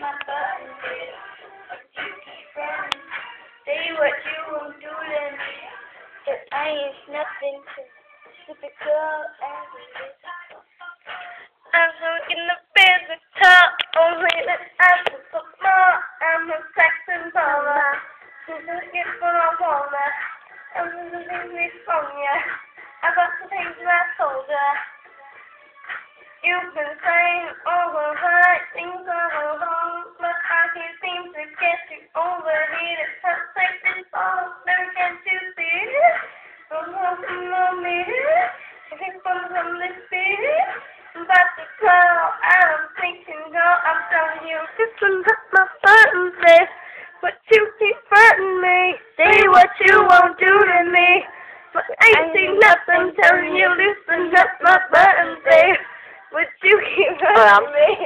my button, babe. You keep running. Say what you won't do to me. But I ain't nothing to girl as. I'm in the physical, only that I'm so small. I'm a mama. This is it for a woman. I'm losing from ya. I got the things I told ya. You've been saying over want to know me. If it comes the spirit, I'm about to call. I'm thinking, girl, I'm telling you, this one hurt my button, babe. But you keep hurting me. Say what you won't do to me. But I ain't seen nothing telling you, loosen up my button. But you keep hurting me.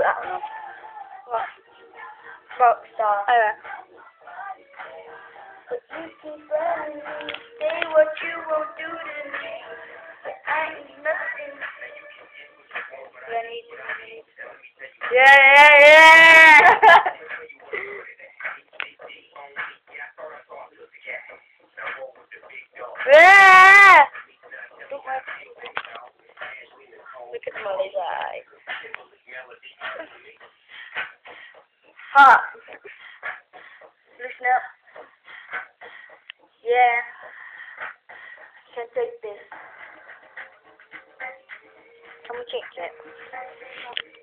now. What? Rockstar. Oh, yeah. But you keep running me, say what you won't do to me. But I ain't nothing. Yeah, yeah, yeah! yeah! Look at Molly's. Listen up. Yeah. Can't take this. Can we change it?